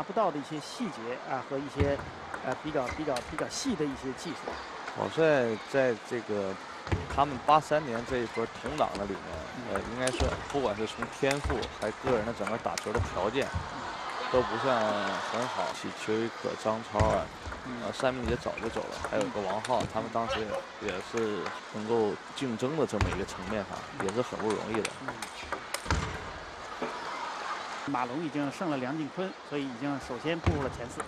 察不到的一些细节啊和一些呃比较比较比较细的一些技术。宝帅在这个他们八三年这一波同党的里面，呃，应该是不管是从天赋还个人的整个打球的条件，都不算很好。起邱一可、张超啊，呃，三明杰早就走了，还有个王浩，他们当时也是能够竞争的这么一个层面上，也是很不容易的。马龙已经胜了梁靖昆，所以已经首先步入了前四，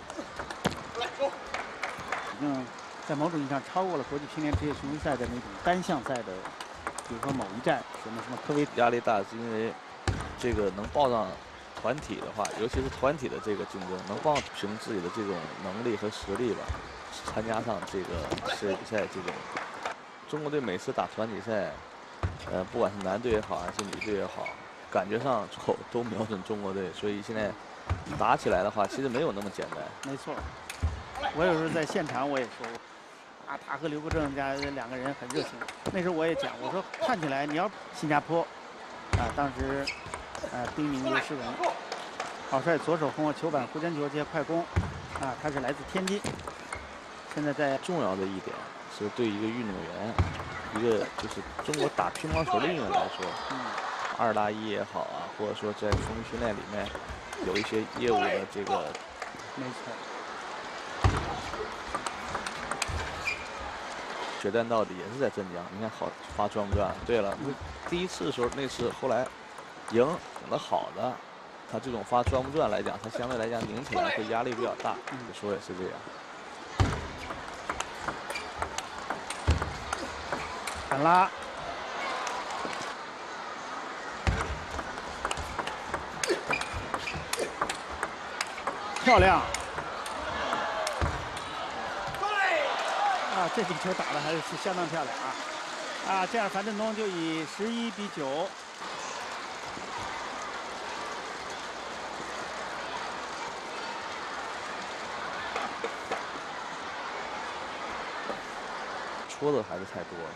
已经。在某种意义上超过了国际乒联职业巡回赛的那种单项赛的，比如说某一站什么什么科威压力大，是因为这个能报上团体的话，尤其是团体的这个竞争，能报凭自己的这种能力和实力吧，参加上这个世界比赛这种。中国队每次打团体赛，呃，不管是男队也好，还是女队也好，感觉上都都瞄准中国队，所以现在打起来的话，其实没有那么简单。没错，我有时候在现场我也说过。啊，他和刘国正家两个人很热情。那时候我也讲，我说看起来你要新加坡，啊，当时，呃，丁宁刘诗雯，郝帅左手红球板弧圈球接快攻，啊，他是来自天津。现在在重要的一点是对一个运动员，一个就是中国打乒乓球的运动员来说，二打一也好啊，或者说在风力训练里面有一些业务的这个，没错。决战到底也是在镇江，你看好发转不转？对了，第一次的时候那次后来赢赢的好的，他这种发转不转来讲，他相对来讲拧起来会压力比较大。有时候也是这样。反拉，漂亮。啊这几个球打的还是相当漂亮啊！啊，这样樊振东就以十一比九戳的还是太多了。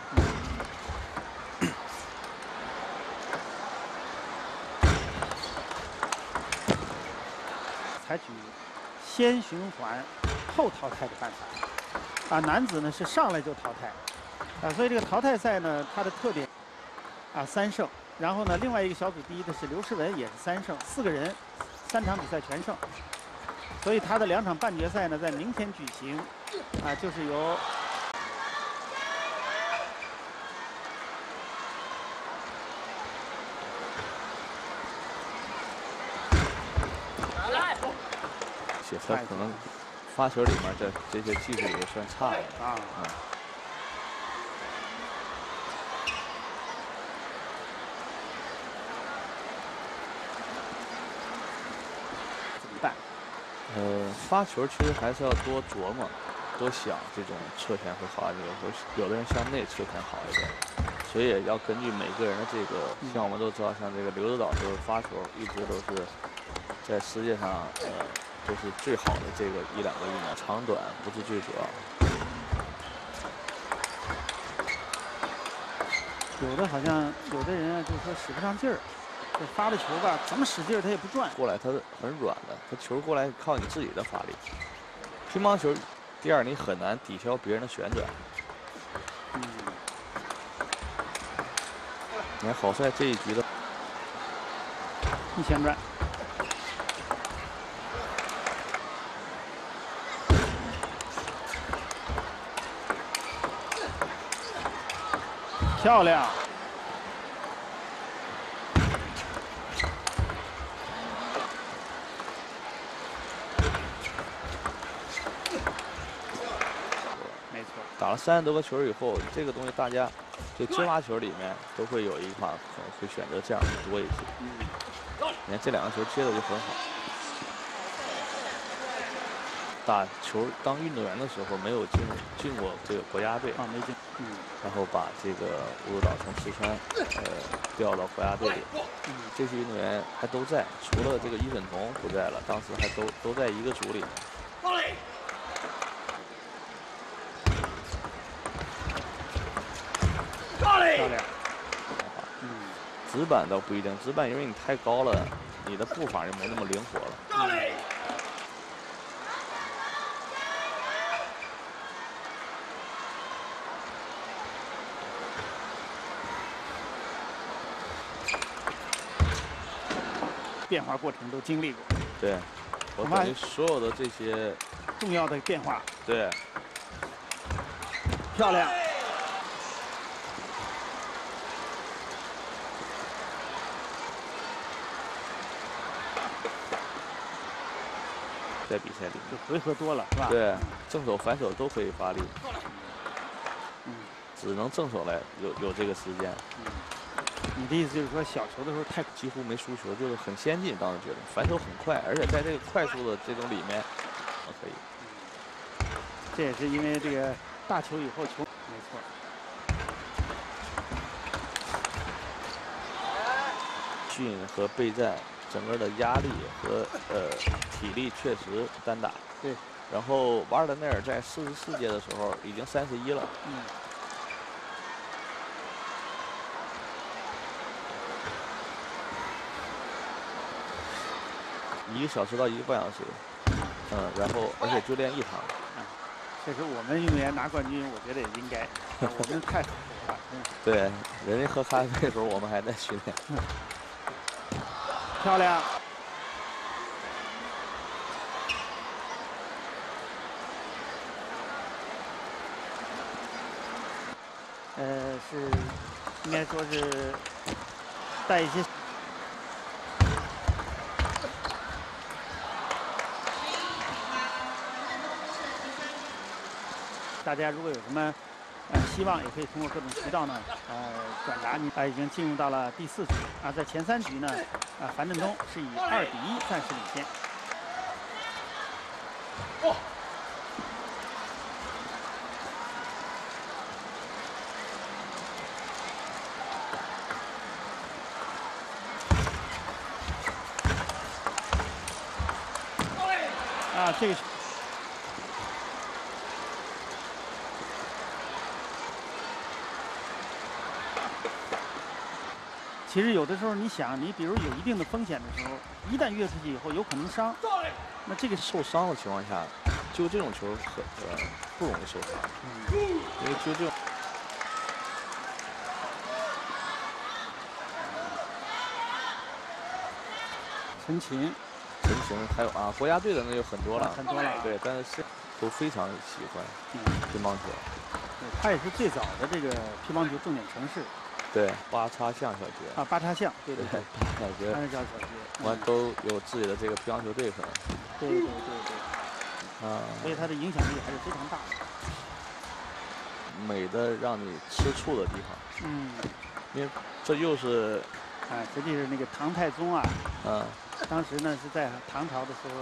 采取先循环后淘汰的办法。啊，男子呢是上来就淘汰，啊，所以这个淘汰赛呢，它的特点，啊，三胜，然后呢，另外一个小组第一的是刘诗雯，也是三胜，四个人，三场比赛全胜，所以他的两场半决赛呢在明天举行，啊，就是由，写出可能。发球里面这这些技术也算差的啊啊！怎么办？呃，发球其实还是要多琢磨、多想这种侧旋会好一点，有有的人向内侧旋好一点，所以也要根据每个人的这个。像我们都知道，像这个刘指导就是发球一直都是在世界上呃。都是最好的这个一两个运动，长短不是最主要。有的好像有的人啊，就是说使不上劲儿，这发的球吧，怎么使劲儿它也不转。过来它很软的，它球过来靠你自己的发力。乒乓球，第二你很难抵消别人的旋转。嗯。你看郝帅这一局的，一千转。漂亮！没错，打了三十多个球以后，这个东西大家就接发球里面都会有一款可能会选择这样的多一些。你看这两个球接的就很好。打球当运动员的时候没有进进过这个国家队啊，没进。嗯。然后把这个吴指导从四川呃调到国家队里。嗯。这些运动员还都在，除了这个伊沈彤不在了，当时还都都在一个组里。漂亮。嗯。直板倒不一定，直板因为你太高了，你的步伐就没那么灵活了。变化过程都经历过，对，我恐怕感觉所有的这些，重要的变化，对，漂亮。在比赛里，就回合多了，是吧？对，正手反手都可以发力，嗯，只能正手来有有这个时间，嗯。你的意思就是说，小球的时候太几乎没输球，就是很先进。当时觉得反手很快，而且在这个快速的这种里面，啊可以。这也是因为这个大球以后球没错。训和备战，整个的压力和呃体力确实单打。对。然后瓦尔德内尔在四十四届的时候已经三十一了。嗯。一个小时到一个半小时，嗯，然后而且就练一堂。这是我们运动员拿冠军，我觉得也应该。我们太了。对，人家喝咖啡的时候，我们还在训练。漂亮。呃，是应该说是带一些。大家如果有什么呃希望，也可以通过各种渠道呢呃转达。你啊已经进入到了第四局啊，在前三局呢啊樊振东是以二比一暂时领先。哦。啊，这个。其实有的时候，你想，你比如有一定的风险的时候，一旦跃出去以后，有可能伤。那这个受伤的情况下，就这种球很呃不容易受伤，因为就这种。陈琴，陈琴，还有啊，国家队的那就很多了，很多了。对，但是都非常喜欢乒乓球。对，他也是最早的这个乒乓球重点城市。对，八叉巷小学啊，八叉巷，对对对，小学，八叉巷小学，完都有自己的这个乒乓球队，可能。对对对对。啊。所以它的影响力还是非常大的。美的让你吃醋的地方。嗯。因为这又是，啊，实际是那个唐太宗啊。嗯。当时呢是在唐朝的时候，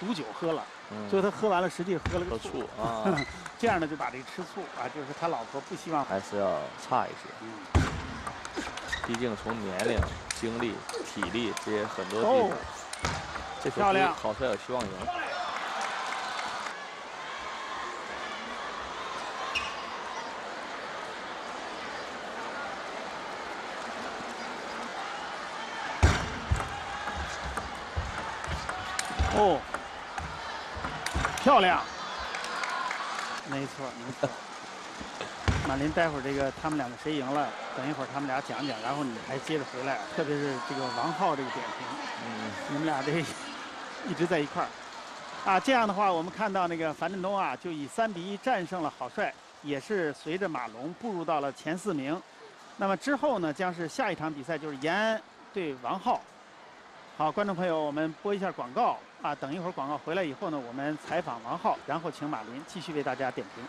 毒酒喝了，所以他喝完了，实际喝了个醋啊。这样呢就把这个吃醋啊，就是他老婆不希望。还是要差一些。嗯。毕竟从年龄、精力、体力这些很多地方，这漂亮，好帅有希望赢。哦，漂亮，没错，没错。马林，待会儿这个他们两个谁赢了？等一会儿他们俩讲讲，然后你还接着回来。特别是这个王浩这个点评，嗯，你们俩这一直在一块儿啊。这样的话，我们看到那个樊振东啊，就以三比一战胜了郝帅，也是随着马龙步入到了前四名。那么之后呢，将是下一场比赛就是延安对王浩。好，观众朋友，我们播一下广告啊。等一会儿广告回来以后呢，我们采访王浩，然后请马林继续为大家点评。